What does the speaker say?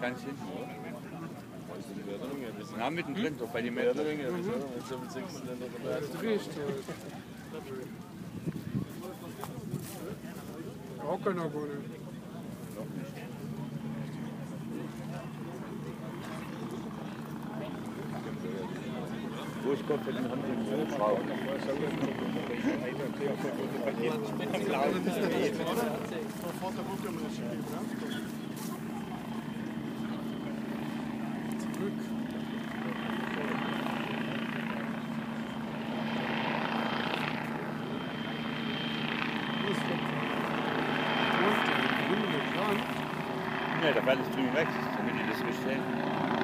Ganz hinten, oder? Na, mittendrin, doch bei den Männern. Das riecht so. Auch keiner wohl. Wo ist ist der? Wo ist drüben weg, damit die das gestellt